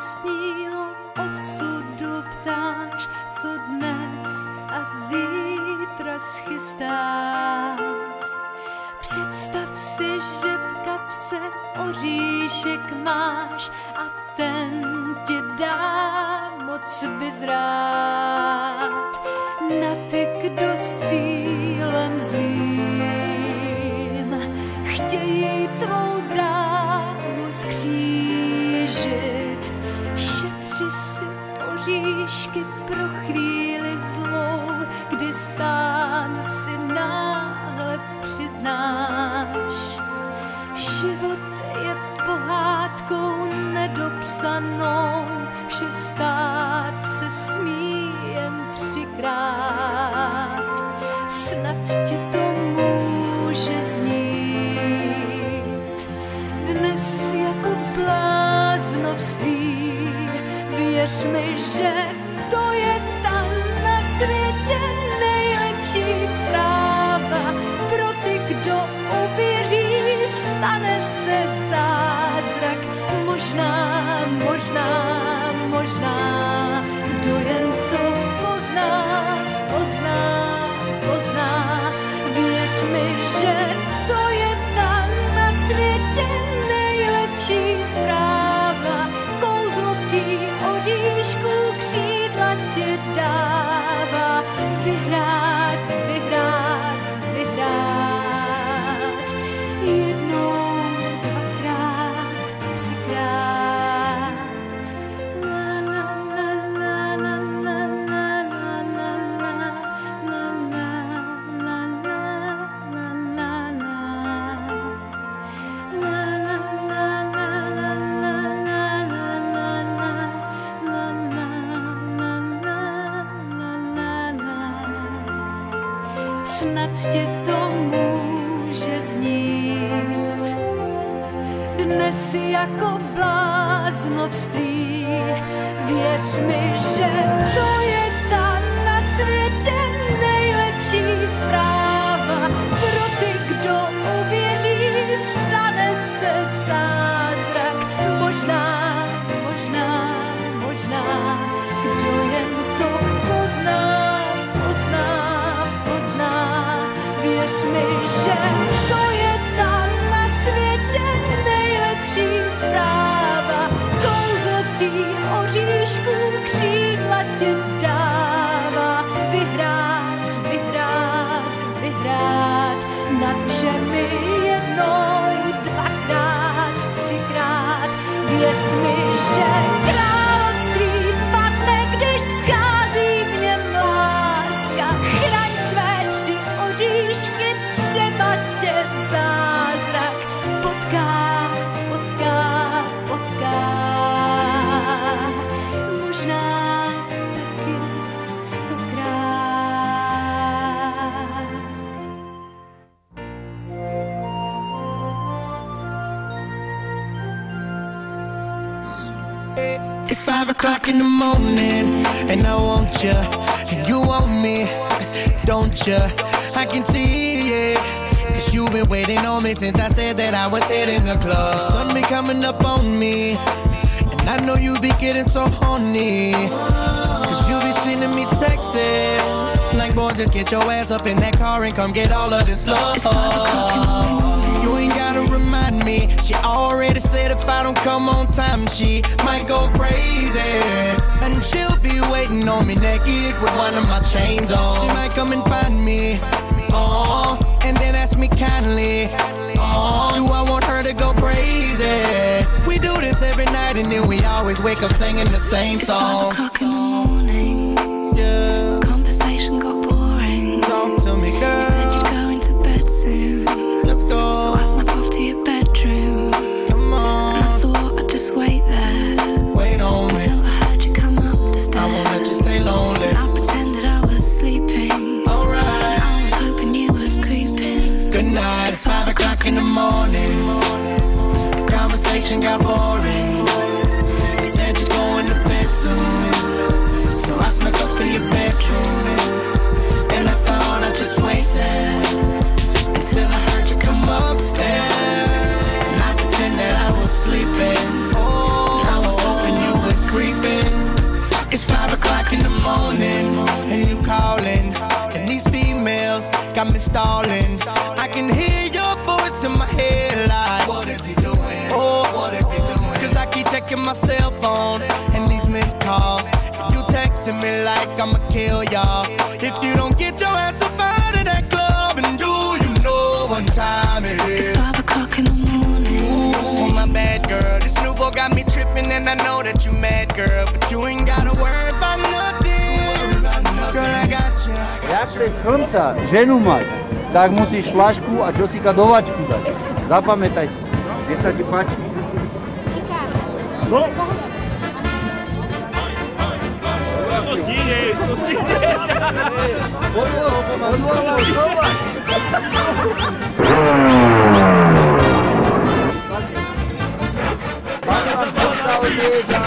vlastního osudu ptáš, co dnes a zítra schystá. Představ si, že v kapse oříšek máš a ten ti dá moc vyzrát. Станом ще статься смієм прикра. Tě to může znít dnes jako bláznovství. Věř mi, že to je nad všemi jednou, dvakrát, třikrát. Věř mi, It's five o'clock in the morning, and I want you, and you want me, don't you? I can see it. Cause you've been waiting on me since I said that I was hitting the club. The sun been coming up on me, and I know you be getting so horny. Cause you be sending me texts. Like, boy, just get your ass up in that car and come get all of this love. You ain't gotta remind me. She already said I don't come on time, she might go crazy. And she'll be waiting on me naked with one of my chains on. She might come and find me. Oh, and then ask me kindly. Oh, do I want her to go crazy? We do this every night and then we always wake up singing the same song. O'clock in the morning. Conversation got boring. You said you're going to bed soon. So I snuck up to your bedroom. And I thought I'd just wait there. Until I heard you come upstairs. And I pretend that I was sleeping. Oh, I was hoping you were creeping. It's five o'clock in the morning and you calling, and these females got me stalling. Texting me like I'ma kill y'all. If you don't get your ass up out of that club, and do you know what time it It's five o'clock in the morning. Ooh, my bad girl. This new boy got me tripping, and I know that you mad, girl. But you ain't gotta worry about nothing. Girl, I got you. Jak chceš ženu mať, tak musíš flašku a čosika do vačku dať. Zapamätaj si. Kde sa stíhneš, to stíhneš. Pak vám to sa odjeda.